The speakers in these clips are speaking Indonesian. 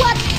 What?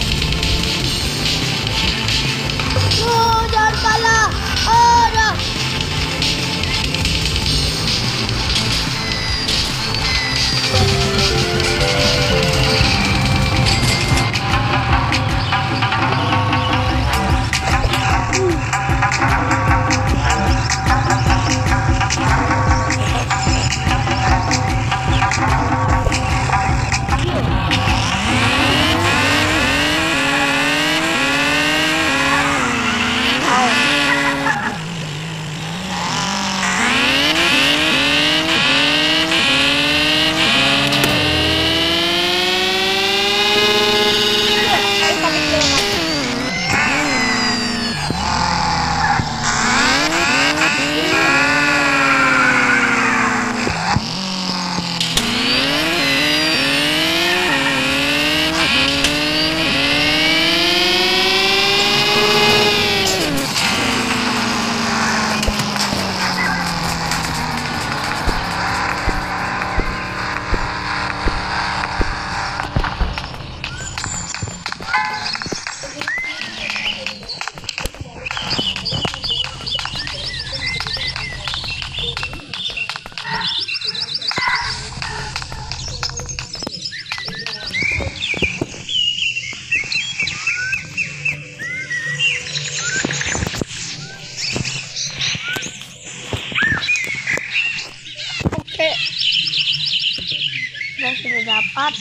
Dapat.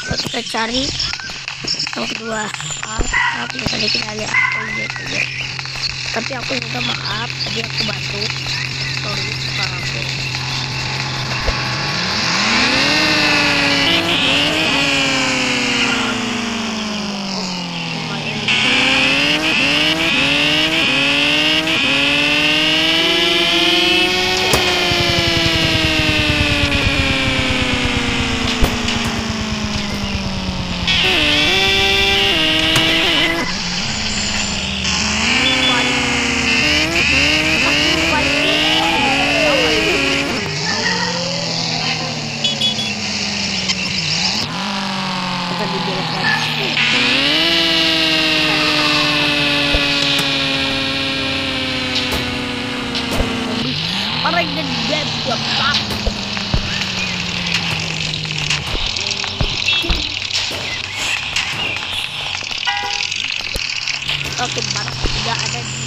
Terus kita cari yang kedua. Maaf, ya, tadi kita lihat aku gitu ya. Tapi aku juga maaf, tadi aku batu. Sorry, sekarang Oke, barat tidak ada di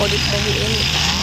Oh, die Trophäen.